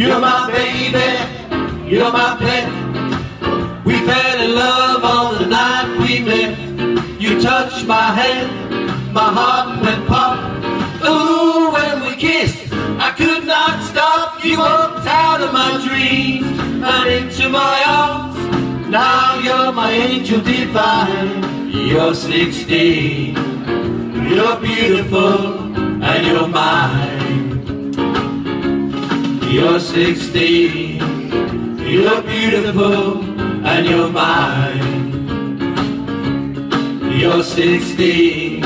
You're my baby, you're my pet. We fell in love on the night we met. You touched my hand, my heart went pop. Ooh, when we kissed, I could not stop. You walked out of my dreams and into my arms. Now you're my angel divine. You're 16. You're beautiful and you're mine. You're 16. You're beautiful and you're mine. You're 16.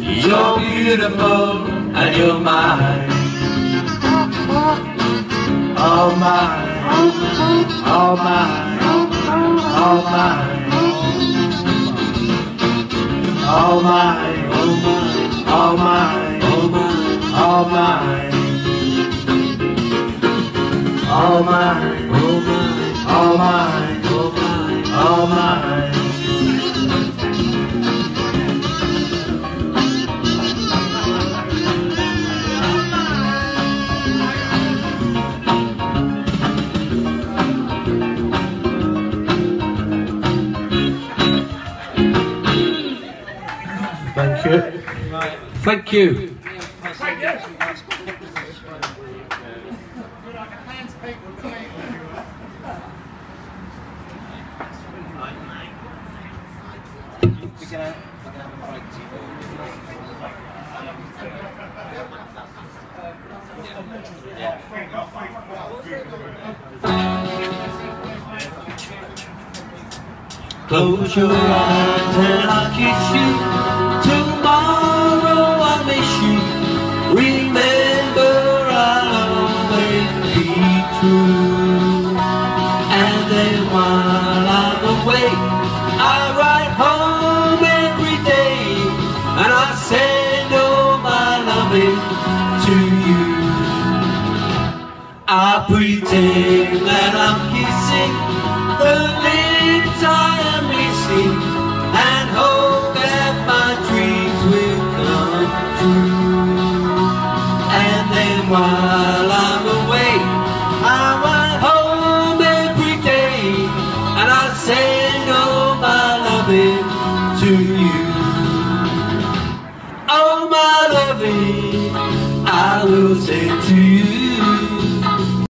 You're beautiful and you're mine. All mine. All mine. All mine. All mine. All mine. All mine. All mine. All mine. Thank you. Thank you. picking up, picking up like Jibo. Yeah. Yeah. Close your eyes and I'll kiss you Tomorrow I miss you Remember I'll always be true And they want loving to you. I pretend that I'm kissing the lips I am missing and hope that my dreams will come true. And then while I'm away, I run home every day and I send all my loving to you. Oh, my loving, I will send to you.